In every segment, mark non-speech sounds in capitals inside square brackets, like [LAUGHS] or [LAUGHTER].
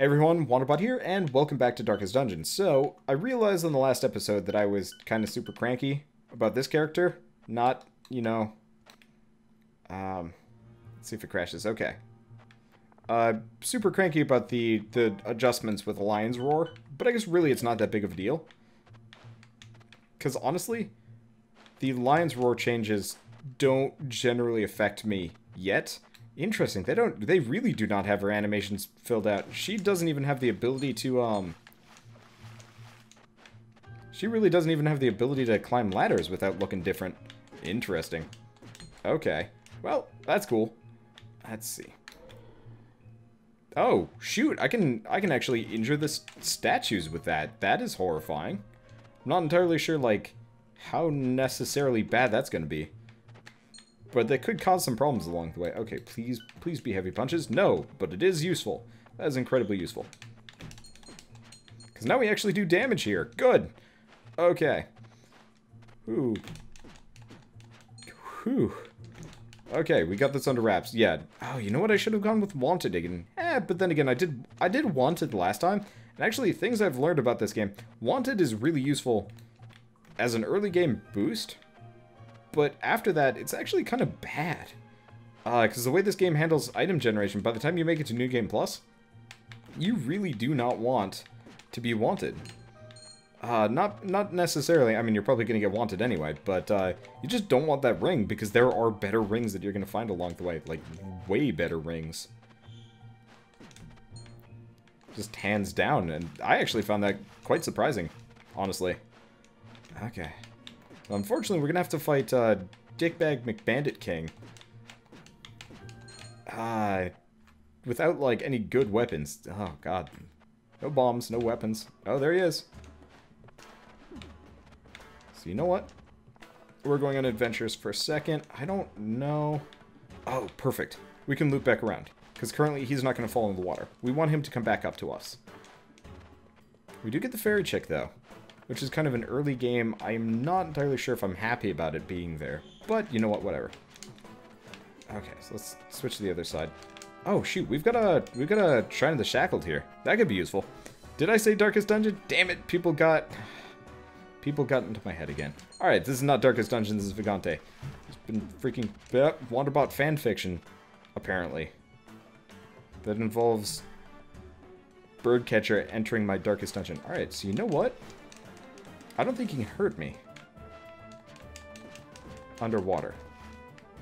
Everyone, Wanderbot here, and welcome back to Darkest Dungeon. So, I realized in the last episode that I was kind of super cranky about this character. Not, you know... Um, let's see if it crashes. Okay. Uh, super cranky about the, the adjustments with the Lion's Roar, but I guess really it's not that big of a deal. Because honestly, the Lion's Roar changes don't generally affect me yet. Interesting. They don't. They really do not have her animations filled out. She doesn't even have the ability to um. She really doesn't even have the ability to climb ladders without looking different. Interesting. Okay. Well, that's cool. Let's see. Oh, shoot. I can I can actually injure the statues with that. That is horrifying. I'm not entirely sure, like, how necessarily bad that's going to be. But they could cause some problems along the way. Okay, please, please be heavy punches. No, but it is useful. That is incredibly useful. Because now we actually do damage here. Good. Okay. Whew. Whew. Okay, we got this under wraps. Yeah. Oh, you know what? I should have gone with Wanted again. Eh, but then again, I did I did Wanted last time. And actually, things I've learned about this game. Wanted is really useful as an early game boost but after that, it's actually kind of bad. Because uh, the way this game handles item generation, by the time you make it to New Game Plus, you really do not want to be wanted. Uh, not not necessarily, I mean, you're probably going to get wanted anyway, but uh, you just don't want that ring because there are better rings that you're going to find along the way. Like, way better rings. Just hands down, and I actually found that quite surprising, honestly. Okay. Unfortunately, we're gonna have to fight uh, Dickbag McBandit King. Ah, uh, without like any good weapons. Oh god. No bombs, no weapons. Oh, there he is. So you know what? We're going on adventures for a second. I don't know. Oh, perfect. We can loop back around. Because currently he's not going to fall in the water. We want him to come back up to us. We do get the fairy chick, though which is kind of an early game. I'm not entirely sure if I'm happy about it being there, but you know what, whatever. Okay, so let's switch to the other side. Oh shoot, we've got a we've got a Shrine of the Shackled here. That could be useful. Did I say Darkest Dungeon? Damn it, people got people got into my head again. Alright, this is not Darkest Dungeon, this is Vagante. It's been freaking uh, Wanderbot fan fiction, apparently. That involves Birdcatcher entering my Darkest Dungeon. Alright, so you know what? I don't think he can hurt me. Underwater.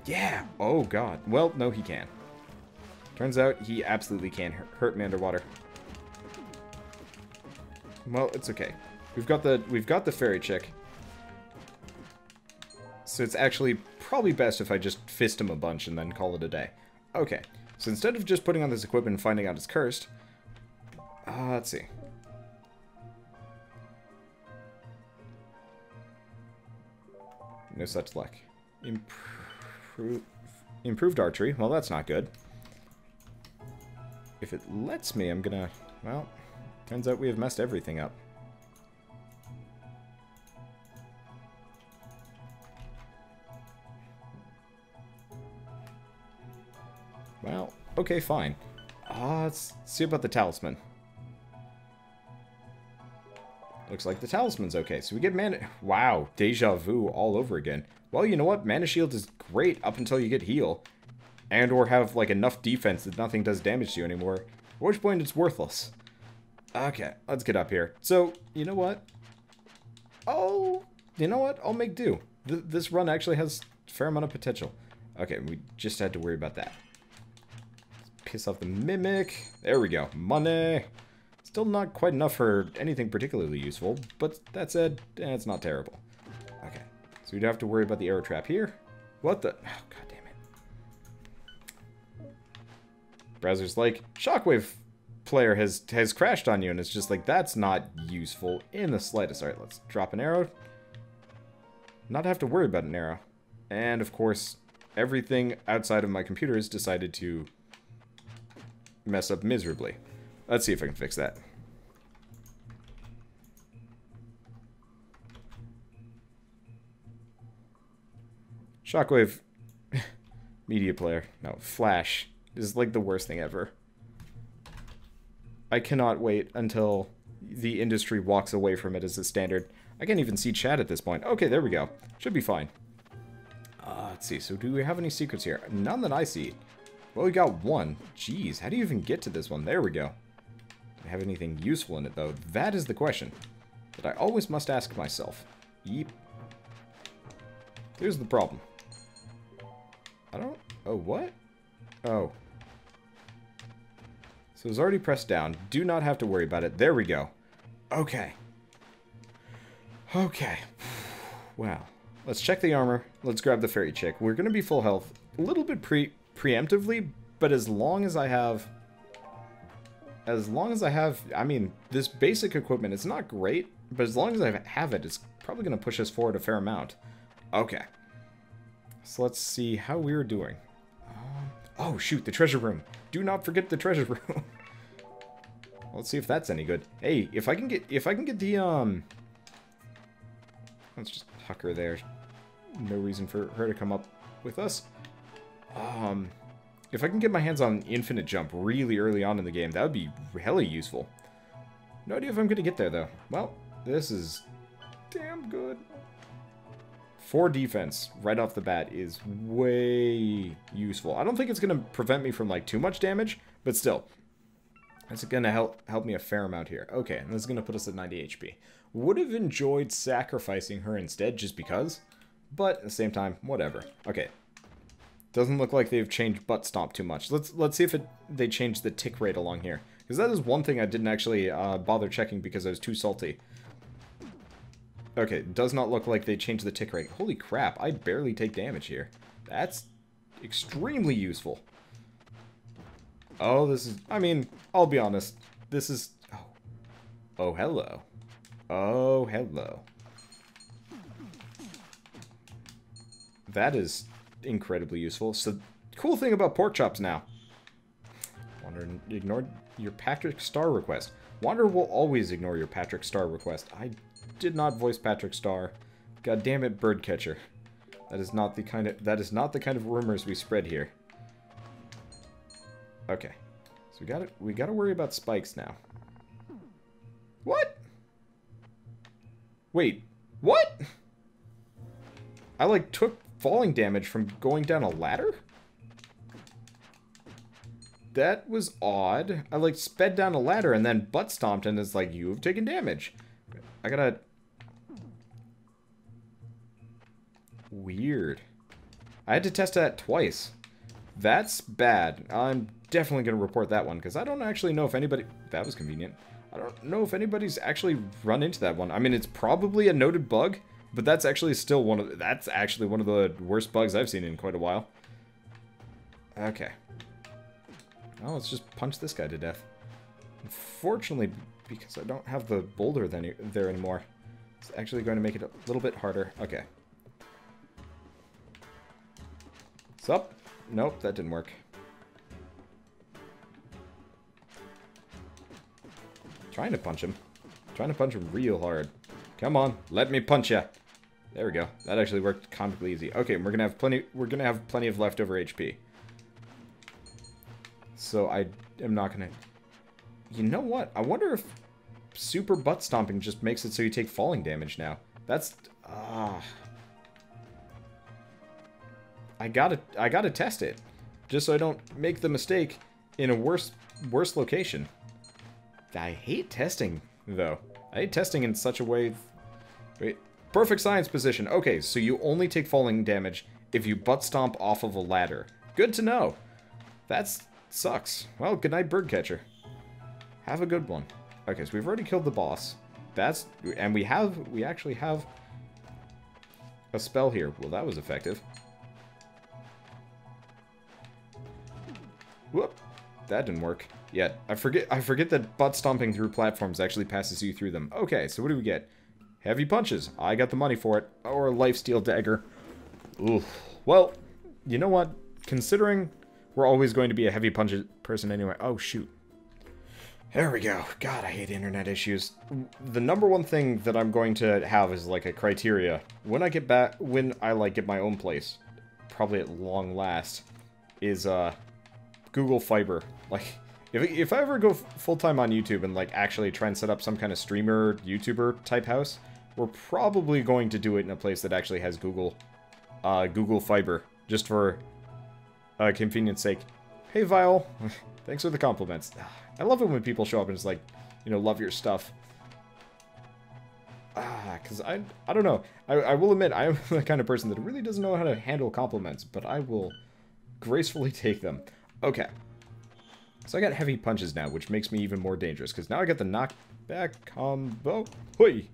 Yeah! Oh, God. Well, no, he can. Turns out he absolutely can hurt me underwater. Well, it's okay. We've got the we've got the fairy chick. So it's actually probably best if I just fist him a bunch and then call it a day. Okay. So instead of just putting on this equipment and finding out it's cursed, uh, let's see. No such luck. Improve, improved archery. Well, that's not good. If it lets me, I'm gonna... Well, turns out we have messed everything up. Well, okay, fine. Uh, let's see about the talisman. Looks like the talisman's okay. So we get mana... Wow, deja vu all over again. Well, you know what? Mana Shield is great up until you get heal. And or have, like, enough defense that nothing does damage to you anymore. At which point it's worthless. Okay, let's get up here. So, you know what? Oh, you know what? I'll make do. Th this run actually has a fair amount of potential. Okay, we just had to worry about that. Piss off the Mimic. There we go. Money. Still not quite enough for anything particularly useful, but that said, eh, it's not terrible. Okay, so we don't have to worry about the arrow trap here. What the? Oh, God damn it. Browser's like, Shockwave player has, has crashed on you, and it's just like, that's not useful in the slightest. Alright, let's drop an arrow. Not have to worry about an arrow. And, of course, everything outside of my computer has decided to mess up miserably. Let's see if I can fix that. Shockwave [LAUGHS] media player. No, Flash. Is like the worst thing ever. I cannot wait until the industry walks away from it as a standard. I can't even see chat at this point. Okay, there we go. Should be fine. Uh, let's see. So do we have any secrets here? None that I see. Well, we got one. Jeez, how do you even get to this one? There we go. Have anything useful in it, though? That is the question that I always must ask myself. Yep. Here's the problem. I don't... Oh, what? Oh. So it's already pressed down. Do not have to worry about it. There we go. Okay. Okay. [SIGHS] Wow. Let's check the armor. Let's grab the fairy chick. We're going to be full health. A little bit pre preemptively, but as long as I have... As long as I have... I mean, this basic equipment, it's not great, but as long as I have it, it's probably going to push us forward a fair amount. Okay. So let's see how we're doing. Um, oh, shoot, the treasure room. Do not forget the treasure [LAUGHS] room. let's see if that's any good. Hey, if I can get if I can get the um Let's just huck her there. No reason for her to come up with us. Um if I can get my hands on infinite jump really early on in the game, that would be hella useful. No idea if I'm going to get there, though. Well, this is damn good. Four defense right off the bat is way useful. I don't think it's going to prevent me from like too much damage, but still. It's going to help help me a fair amount here. Okay, and this is going to put us at 90 HP. Would have enjoyed sacrificing her instead just because, but at the same time, whatever. Okay. Doesn't look like they've changed butt stomp too much. Let's let's see if it they changed the tick rate along here. Because that is one thing I didn't actually uh, bother checking because I was too salty. Okay, does not look like they changed the tick rate. Holy crap, I barely take damage here. That's extremely useful. Oh, this is... I mean, I'll be honest. This is... Oh, oh hello. Oh, hello. That is incredibly useful. So, cool thing about pork chops now. Wander ignored your Patrick Star request. Wander will always ignore your Patrick Star request. I did not voice Patrick Star. God damn it, Birdcatcher. That is not the kind of that is not the kind of rumors we spread here. Okay. So we got it. we gotta worry about spikes now. What? Wait, what? I like took falling damage from going down a ladder? That was odd. I like sped down a ladder and then butt stomped and it's like, you have taken damage. I gotta Weird. I had to test that twice. That's bad. I'm definitely going to report that one, because I don't actually know if anybody... That was convenient. I don't know if anybody's actually run into that one. I mean, it's probably a noted bug, but that's actually still one of the, That's actually one of the worst bugs I've seen in quite a while. Okay. Well, let's just punch this guy to death. Unfortunately, because I don't have the boulder then, there anymore, it's actually going to make it a little bit harder. Okay. up? Nope, that didn't work. Trying to punch him. Trying to punch him real hard. Come on, let me punch ya. There we go. That actually worked comically easy. Okay, we're gonna have plenty. We're gonna have plenty of leftover HP. So I am not gonna. You know what? I wonder if super butt stomping just makes it so you take falling damage now. That's ah. Uh, I gotta I gotta test it, just so I don't make the mistake in a worse worse location. I hate testing though. I hate testing in such a way. Wait, perfect science position. Okay, so you only take falling damage if you butt stomp off of a ladder. Good to know. That sucks. Well, good night, birdcatcher. Have a good one. Okay, so we've already killed the boss. That's and we have we actually have a spell here. Well, that was effective. Whoop. That didn't work. Yet. I forget I forget that butt stomping through platforms actually passes you through them. Okay, so what do we get? Heavy punches. I got the money for it. Or a lifesteal dagger. Oof. Well, you know what? Considering we're always going to be a heavy punch person anyway. Oh, shoot. There we go. God, I hate internet issues. The number one thing that I'm going to have is like a criteria. When I get back, when I like get my own place, probably at long last, is uh, Google Fiber. [LAUGHS] Like, If, if I ever go full-time on YouTube and, like, actually try and set up some kind of streamer, YouTuber type house, we're probably going to do it in a place that actually has Google, uh, Google Fiber, just for uh, convenience sake. Hey, Vile. [LAUGHS] Thanks for the compliments. [SIGHS] I love it when people show up and it's like, you know, love your stuff. Ah, because I, I don't know. I, I will admit, I'm [LAUGHS] the kind of person that really doesn't know how to handle compliments, but I will gracefully [LAUGHS] take them. Okay. So I got heavy punches now, which makes me even more dangerous, because now I got the knockback combo. Hui!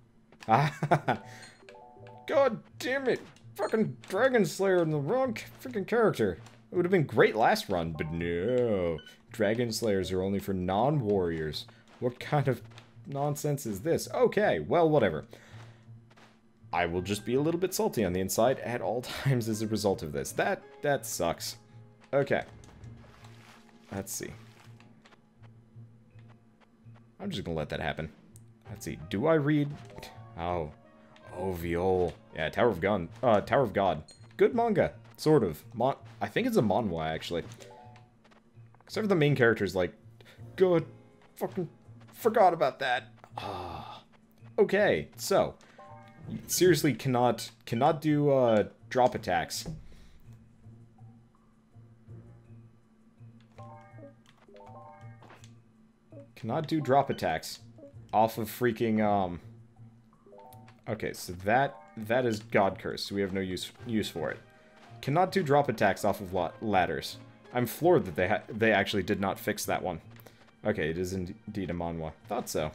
[LAUGHS] God damn it! Fucking Dragon Slayer in the wrong freaking character. It would have been great last run, but no. Dragon Slayers are only for non-warriors. What kind of nonsense is this? Okay, well, whatever. I will just be a little bit salty on the inside at all [LAUGHS] times as a result of this. That, that sucks. Okay. Let's see. I'm just gonna let that happen. Let's see. Do I read... Oh. Oh, Viol. Yeah, Tower of Gun. Uh, Tower of God. Good manga. Sort of. Mon I think it's a manhwa, actually. Except for the main character's like, good. Fucking forgot about that. Ah. Okay, so. Seriously, cannot cannot do uh, drop attacks. Cannot do drop attacks off of freaking um Okay, so that that is God Curse, so we have no use use for it. Cannot do drop attacks off of ladders. I'm floored that they they actually did not fix that one. Okay, it is indeed a manhwa. Thought so.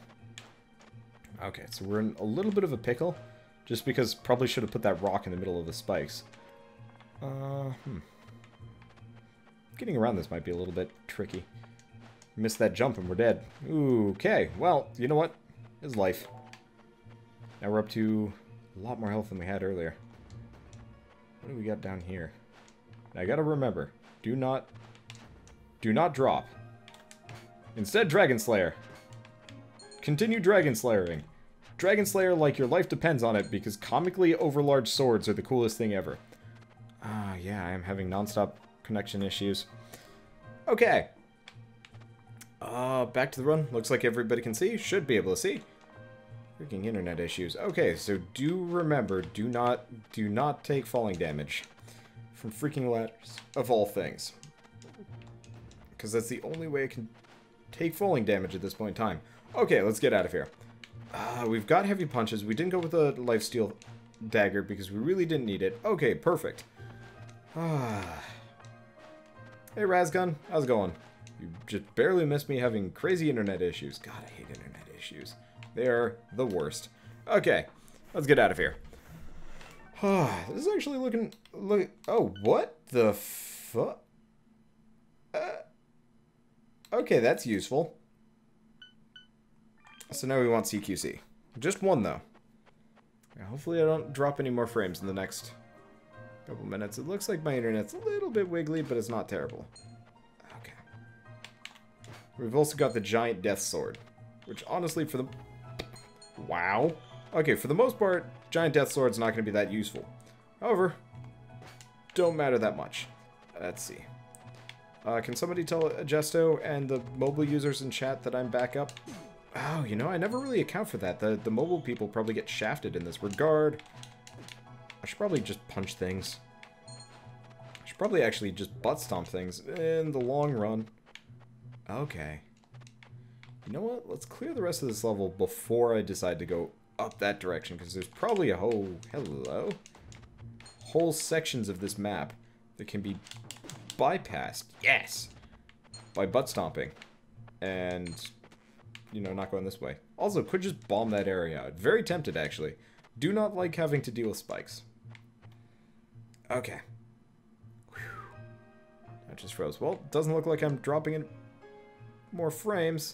Okay, so we're in a little bit of a pickle, just because probably should have put that rock in the middle of the spikes. Uh, hmm. Getting around this might be a little bit tricky. Missed that jump and we're dead. Ooh, okay, well, you know what? It's life. Now we're up to a lot more health than we had earlier. What do we got down here? Now I gotta remember, do not, do not drop. Instead, Dragon Slayer. Continue Dragon Slayering. Dragon Slayer like your life depends on it because comically overlarge swords are the coolest thing ever. Ah, yeah, I am having nonstop connection issues. Okay. Uh, back to the run. Looks like everybody can see. Should be able to see. Freaking internet issues. Okay, so do remember, do not, do not take falling damage from freaking ladders, of all things. Because that's the only way I can take falling damage at this point in time. Okay, let's get out of here. Uh, we've got heavy punches. We didn't go with a lifesteal dagger because we really didn't need it. Okay, perfect. Ah. [SIGHS] hey, Razgun. How's it going? You just barely missed me having crazy internet issues. God, I hate internet issues. They are the worst. Okay, let's get out of here. [SIGHS] this is actually looking... Look. Oh, what the fuck? Uh, okay, that's useful. So now we want CQC. Just one, though. hopefully I don't drop any more frames in the next couple minutes. It looks like my internet's a little bit wiggly, but it's not terrible. Okay. We've also got the giant death sword, which honestly, for the Wow. Okay, for the most part, Giant Death Sword's not going to be that useful. However, don't matter that much. Let's see. Uh, can somebody tell Gesto and the mobile users in chat that I'm back up? Oh, you know, I never really account for that. The, the mobile people probably get shafted in this regard. I should probably just punch things. I should probably actually just butt stomp things in the long run. Okay. You know what? Let's clear the rest of this level before I decide to go up that direction, because there's probably a whole... Hello? Whole sections of this map that can be bypassed. Yes! By butt stomping. And, you know, not going this way. Also, could just bomb that area out. Very tempted, actually. Do not like having to deal with spikes. Okay. Whew. That just froze. Well, doesn't look like I'm dropping in more frames.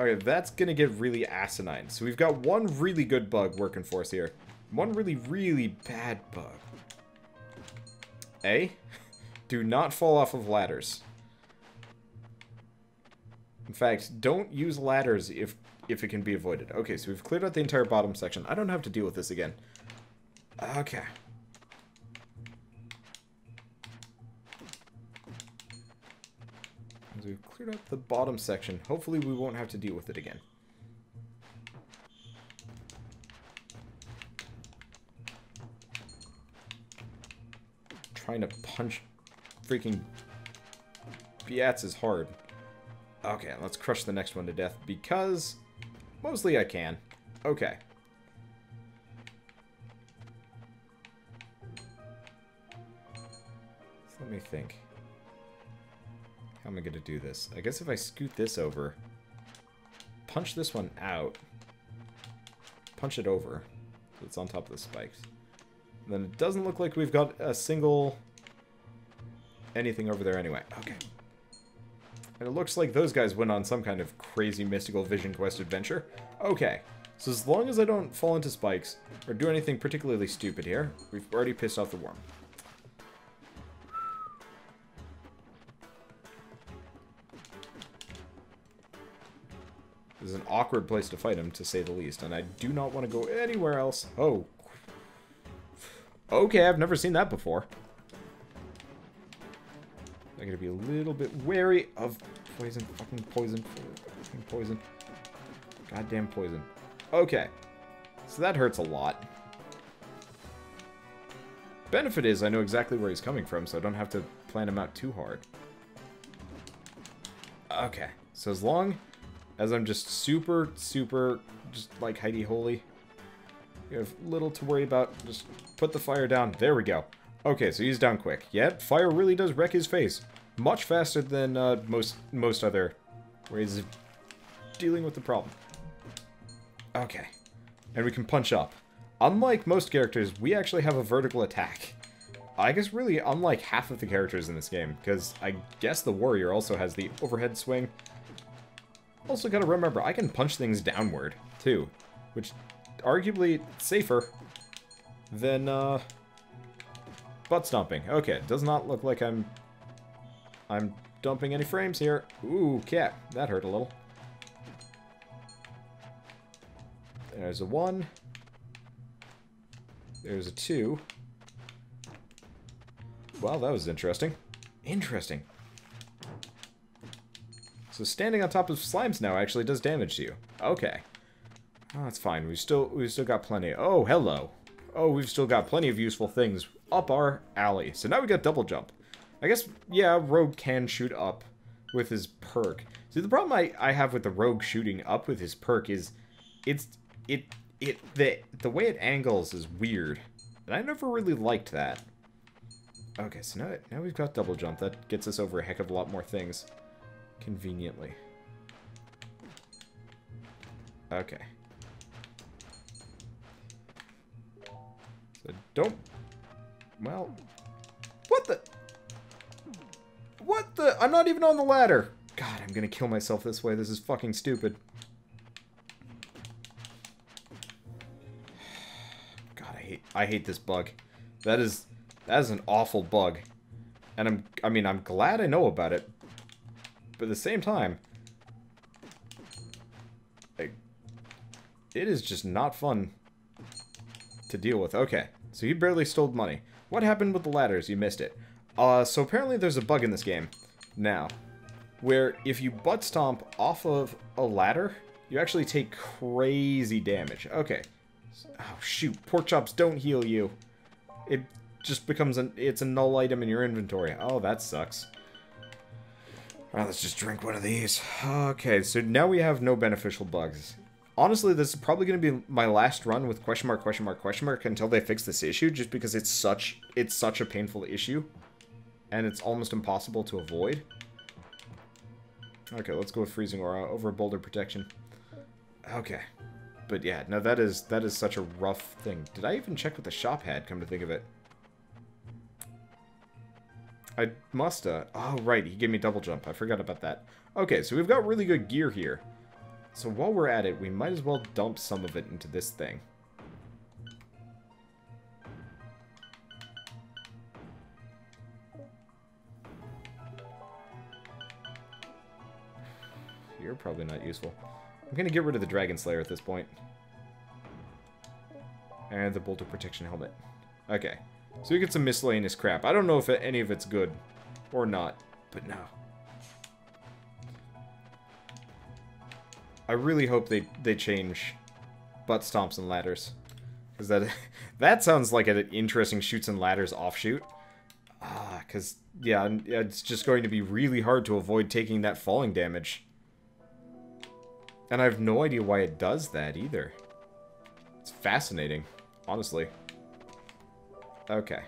Okay, that's gonna get really asinine. So we've got one really good bug working for us here. One really, really bad bug. A, [LAUGHS] do not fall off of ladders. In fact, don't use ladders if if it can be avoided. Okay, so we've cleared out the entire bottom section. I don't have to deal with this again. Okay. We've cleared up the bottom section. Hopefully we won't have to deal with it again. Trying to punch freaking Biats is hard. Okay, let's crush the next one to death because mostly I can. Okay. Let me think. How am I going to do this? I guess if I scoot this over, punch this one out, punch it over, so it's on top of the spikes. then it doesn't look like we've got a single anything over there anyway. Okay. And it looks like those guys went on some kind of crazy mystical vision quest adventure. Okay. So as long as I don't fall into spikes, or do anything particularly stupid here, we've already pissed off the worm. Is an awkward place to fight him, to say the least, and I do not want to go anywhere else. Oh. Okay, I've never seen that before. I gotta be a little bit wary of poison, fucking poison, fucking poison. Goddamn poison. Okay. So that hurts a lot. Benefit is I know exactly where he's coming from, so I don't have to plan him out too hard. Okay. So as long as I'm just super, super, just like Heidi Holy. You have little to worry about. Just put the fire down. There we go. Okay, so he's down quick. Yet, fire really does wreck his face. Much faster than uh, most most other ways of dealing with the problem. Okay. And we can punch up. Unlike most characters, we actually have a vertical attack. I guess really unlike half of the characters in this game, because I guess the warrior also has the overhead swing, also gotta remember, I can punch things downward, too. Which, arguably, safer than, uh... Butt stomping. Okay, does not look like I'm... I'm dumping any frames here. Ooh, cat. That hurt a little. There's a one. There's a two. Well, that was interesting. Interesting. So standing on top of slimes now actually does damage to you. Okay. Oh, that's fine. We've still we've still got plenty. Oh, hello. Oh, we've still got plenty of useful things up our alley. So now we got double jump. I guess, yeah, Rogue can shoot up with his perk. See, the problem I, I have with the Rogue shooting up with his perk is it's it it the the way it angles is weird. And I never really liked that. Okay, so now, now we've got double jump. That gets us over a heck of a lot more things. Conveniently. Okay. So don't... Well... What the... What the... I'm not even on the ladder! God, I'm gonna kill myself this way. This is fucking stupid. God, I hate... I hate this bug. That is... That is an awful bug. And I'm... I mean, I'm glad I know about it, but at the same time, like, it is just not fun to deal with. Okay, so you barely stole money. What happened with the ladders? You missed it. Uh, so apparently there's a bug in this game now, where if you butt stomp off of a ladder, you actually take crazy damage. Okay. Oh, shoot. Pork chops don't heal you. It just becomes an, it's a null item in your inventory. Oh, that sucks. Alright, let's just drink one of these. Okay, so now we have no beneficial bugs. Honestly, this is probably going to be my last run with question mark, question mark, question mark until they fix this issue, just because it's such it's such a painful issue. And it's almost impossible to avoid. Okay, let's go with Freezing Aura over Boulder Protection. Okay. But yeah, no, that is that is such a rough thing. Did I even check what the shop had, come to think of it? I must have. Oh, right. He gave me double jump. I forgot about that. Okay, so we've got really good gear here. So while we're at it, we might as well dump some of it into this thing. You're probably not useful. I'm going to get rid of the Dragon Slayer at this point. And the Boulder Protection Helmet. Okay. So we get some miscellaneous crap. I don't know if any of it's good or not, but no. I really hope they, they change butt stomps and ladders. Because that, [LAUGHS] that sounds like an interesting Chutes and Ladders offshoot. Ah, because, yeah, it's just going to be really hard to avoid taking that falling damage. And I have no idea why it does that either. It's fascinating, honestly. Okay.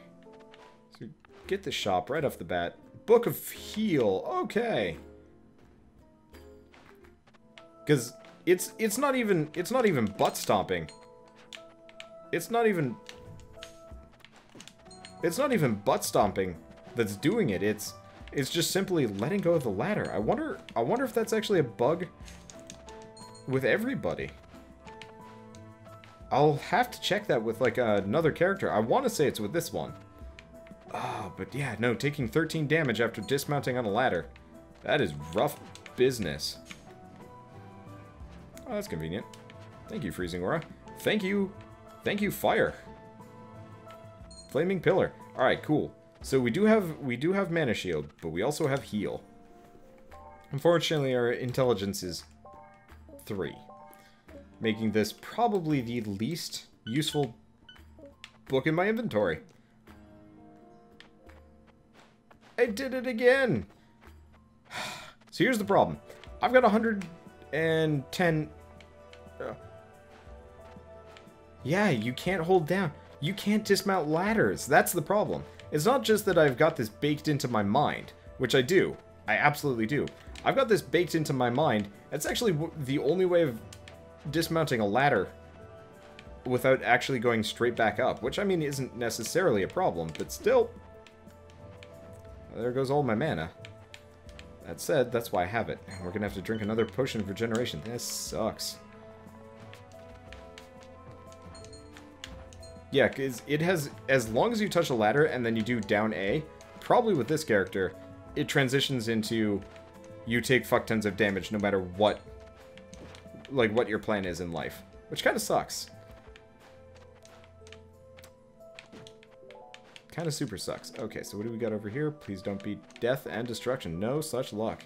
So get the shop right off the bat. Book of Heal. Okay. Because it's it's not even it's not even butt stomping. It's not even it's not even butt stomping that's doing it. It's it's just simply letting go of the ladder. I wonder I wonder if that's actually a bug with everybody. I'll have to check that with like another character. I want to say it's with this one. Oh, but yeah, no, taking 13 damage after dismounting on a ladder. That is rough business. Oh, that's convenient. Thank you, Freezing Aura. Thank you. Thank you, Fire. Flaming Pillar. Alright, cool. So we do have we do have Mana Shield, but we also have Heal. Unfortunately, our intelligence is 3. Making this probably the least useful book in my inventory. I did it again! [SIGHS] So here's the problem. I've got 110... Uh, yeah, you can't hold down. You can't dismount ladders. That's the problem. It's not just that I've got this baked into my mind, which I do. I absolutely do. I've got this baked into my mind. That's actually the only way of dismounting a ladder without actually going straight back up, which, I mean, isn't necessarily a problem, but still. There goes all my mana. That said, that's why I have it. We're gonna have to drink another potion of regeneration. This sucks. Yeah, because it has, as long as you touch a ladder and then you do down A, probably with this character, it transitions into you take fuck tons of damage no matter what, like, what your plan is in life. Which kind of sucks. Kind of super sucks. Okay, so what do we got over here? Please don't be death and destruction. No such luck.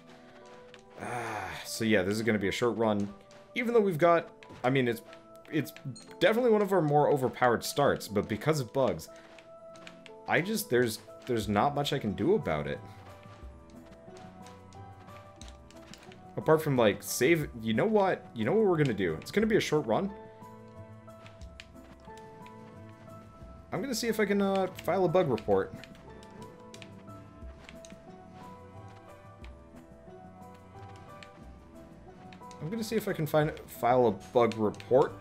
Ah, so yeah, this is going to be a short run. Even though we've got... I mean, it's it's definitely one of our more overpowered starts, but because of bugs, I just... There's, there's not much I can do about it. Apart from, like, save... You know what? You know what we're to do? It's to be a short run. I'm to see if I can uh, file a bug report. I'm to see if I can find file a bug report.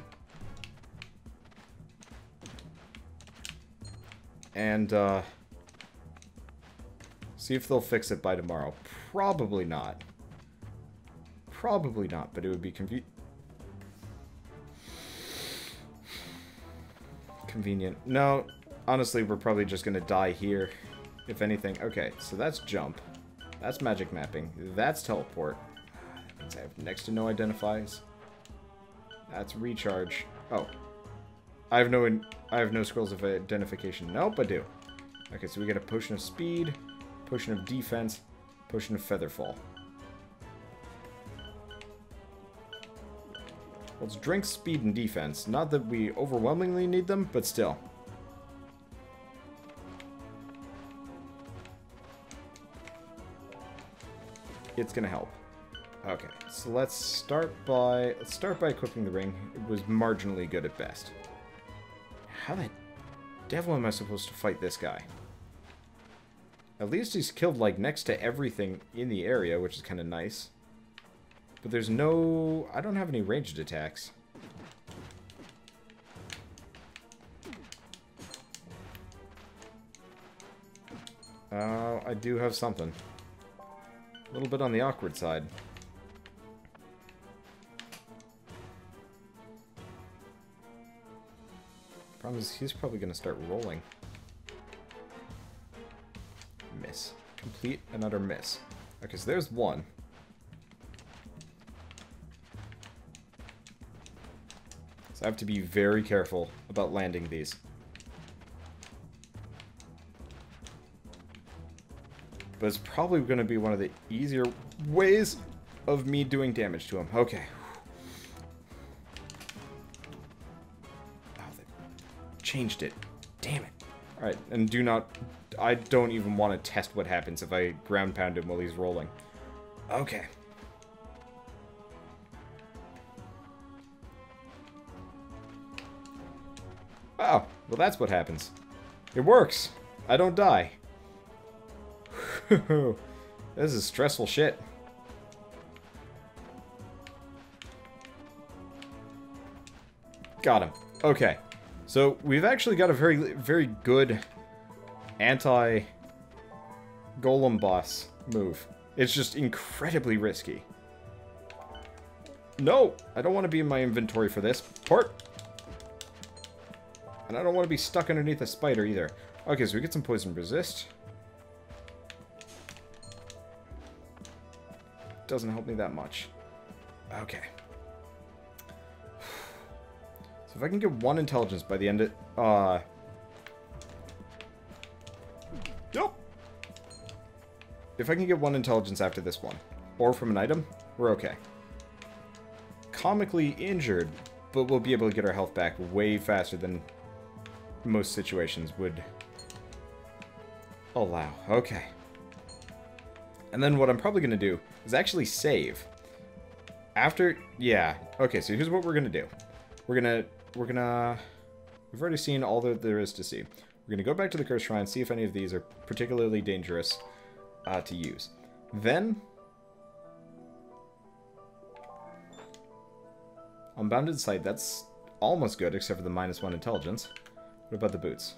And, uh, see if they'll fix it by tomorrow. Probably not. Probably not, but it would be convenient. Convenient. No, honestly, we're probably just going to die here, if anything. Okay, so that's jump. That's magic mapping. That's teleport. I have next to no identifies. That's recharge. Oh. I have no I have no scrolls of identification. Nope, I do. Okay, so we get a potion of speed, potion of defense, potion of featherfall. Let's drink speed and defense. Not that we overwhelmingly need them, but still. It's gonna help. Okay, so let's start by let's start by equipping the ring. It was marginally good at best. How the devil am I supposed to fight this guy? At least he's killed like next to everything in the area, which is kind of nice. But there's no... I don't have any ranged attacks. Uh, I do have something. A little bit on the awkward side. Problem is, he's probably going to start rolling. Miss. Complete and utter miss. Okay, so there's one. So I have to be very careful about landing these. But it's probably going to be one of the easier ways of me doing damage to him. Okay. Oh, they changed it. Damn it. Alright, and do not... I don't even want to test what happens if I ground pound him while he's rolling. Okay. Well that's what happens. It works. I don't die. [LAUGHS] this is stressful shit. Got him. Okay. So, we've actually got a very, very good anti-golem boss move. It's just incredibly risky. No! I don't want to be in my inventory for this. Port! And I don't want to be stuck underneath a spider either. Okay, so we get some poison resist. Doesn't help me that much. Okay. So if I can get one intelligence by the end of... Uh... Nope! If I can get one intelligence after this one, or from an item, we're okay. Comically injured, but we'll be able to get our health back way faster than most situations would allow. Okay. And then what I'm probably going to do is actually save. After, yeah. Okay, so here's what we're going to do. We're going to, we're going to, we've already seen all that there is to see. We're going to go back to the Curse Shrine, see if any of these are particularly dangerous uh, to use. Then, Unbounded Sight, that's almost good, except for the minus one intelligence. What about the boots?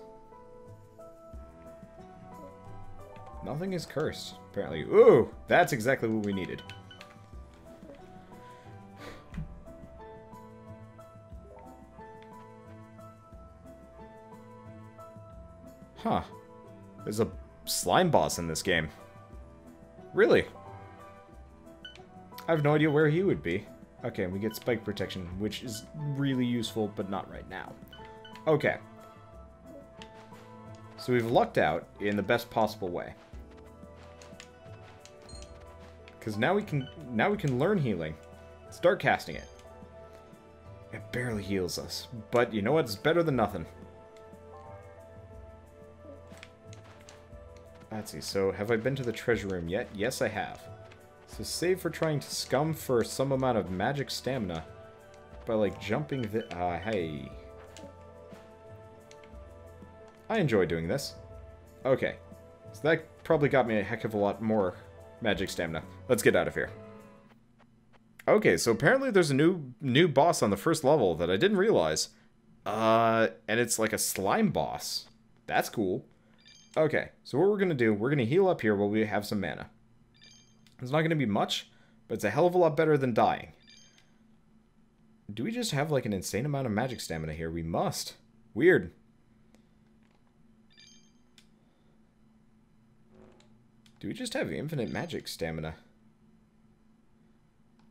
Nothing is cursed, apparently. Ooh, that's exactly what we needed. Huh. There's a slime boss in this game. Really? I have no idea where he would be. Okay, we get spike protection, which is really useful, but not right now. Okay. So we've lucked out in the best possible way. Because now we can now we can learn healing. Start casting it. It barely heals us. But you know what? It's better than nothing. Let's see. So have I been to the treasure room yet? Yes, I have. So save for trying to scum for some amount of magic stamina by like jumping the... Uh, hey. I enjoy doing this. Okay. So that probably got me a heck of a lot more magic stamina. Let's get out of here. Okay, so apparently there's a new new boss on the first level that I didn't realize. Uh, and it's like a slime boss. That's cool. Okay, so what we're going to do, we're going to heal up here while we have some mana. It's not going to be much, but it's a hell of a lot better than dying. Do we just have like an insane amount of magic stamina here? We must. Weird. Do we just have infinite magic stamina?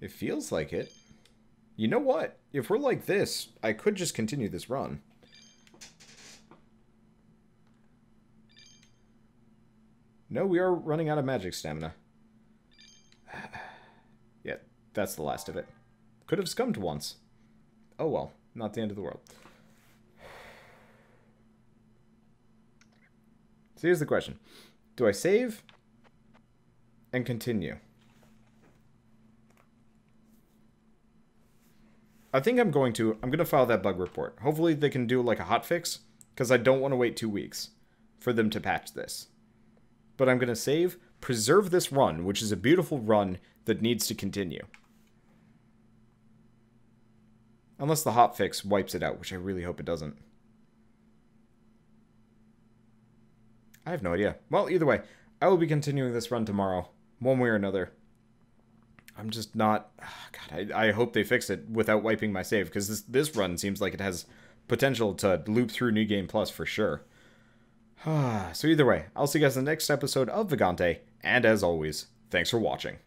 It feels like it. You know what? If we're like this, I could just continue this run. No, we are running out of magic stamina. [SIGHS] yeah, that's the last of it. Could have scummed once. Oh well, not the end of the world. [SIGHS] So here's the question. Do I save and continue. I think I'm going to. I'm going to file that bug report. Hopefully they can do like a hotfix, because I don't want to wait two weeks for them to patch this. But I'm going to save, preserve this run, which is a beautiful run that needs to continue. Unless the hotfix wipes it out, which I really hope it doesn't. I have no idea. Well, either way, I will be continuing this run tomorrow one way or another. I'm just not. [SIGHS] God, I, I hope they fix it without wiping my save because this this run seems like it has potential to loop through New Game Plus for sure. [SIGHS] so either way, I'll see you guys in the next episode of Vagante, and as always, thanks for watching.